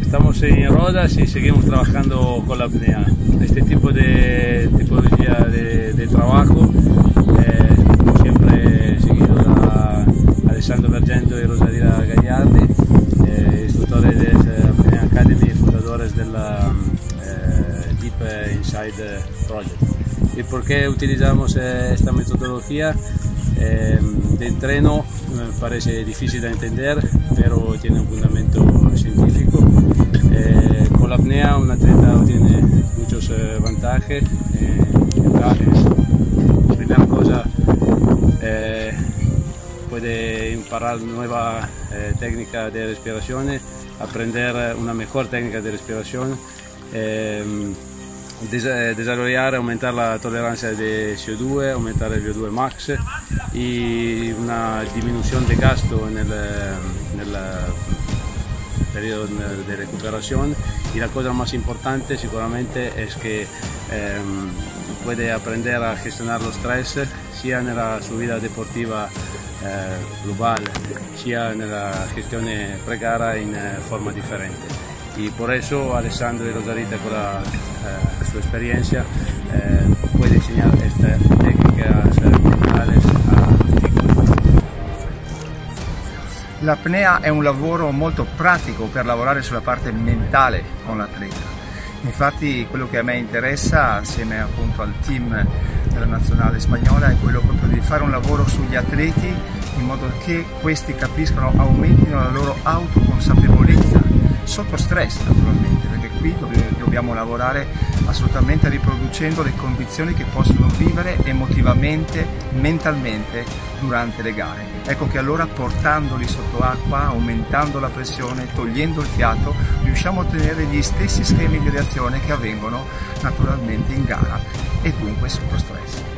Estamos en Rodas y seguimos trabajando con la apnea. Este tipo de tipología de, trabajo eh, siempre seguido da Alessandro Vergento y Rosalina Gagliardi, eh, instructores de Apnea Academy y fundadores de la eh, Deep Inside Project. ¿Y por qué utilizamos eh, esta metodología? Eh, de entreno parece difícil de entender, pero tiene un fundamento científico. Eh, con la apnea un atleta tiene muchos eh, vantajes. Eh, primera cosa, eh, puede imparar nueva técnica de respiración, aprender una mejor técnica de respiración. Eh, des- desarrollar, aumentar la tolerancia de CO2, aumentar el VO2 max y una disminución de gasto en el, en el periodo de recuperación y la cosa más importante seguramente es que ehm, puede aprender a gestionar los estrés sia nella sua vida deportiva eh, globale sia nella gestione pre-gara in eh, forma differente. Y por eso Alessandro y Rosarita con la, eh, su experiencia eh, puede enseñar estas técnicas mentales a L'apnea è un lavoro molto pratico per lavorare sulla parte mentale con l'atleta. Infatti quello che a me interessa, assieme appunto al team della nazionale spagnola, è quello proprio di fare un lavoro sugli atleti in modo che questi capiscano, aumentino la loro autoconsapevolezza, sotto stress naturalmente, qui dobbiamo lavorare assolutamente riproducendo le condizioni che possono vivere emotivamente, mentalmente durante le gare. Ecco che allora portandoli sotto acqua, aumentando la pressione, togliendo il fiato, riusciamo a ottenere gli stessi schemi di reazione che avvengono naturalmente in gara e dunque sotto stress.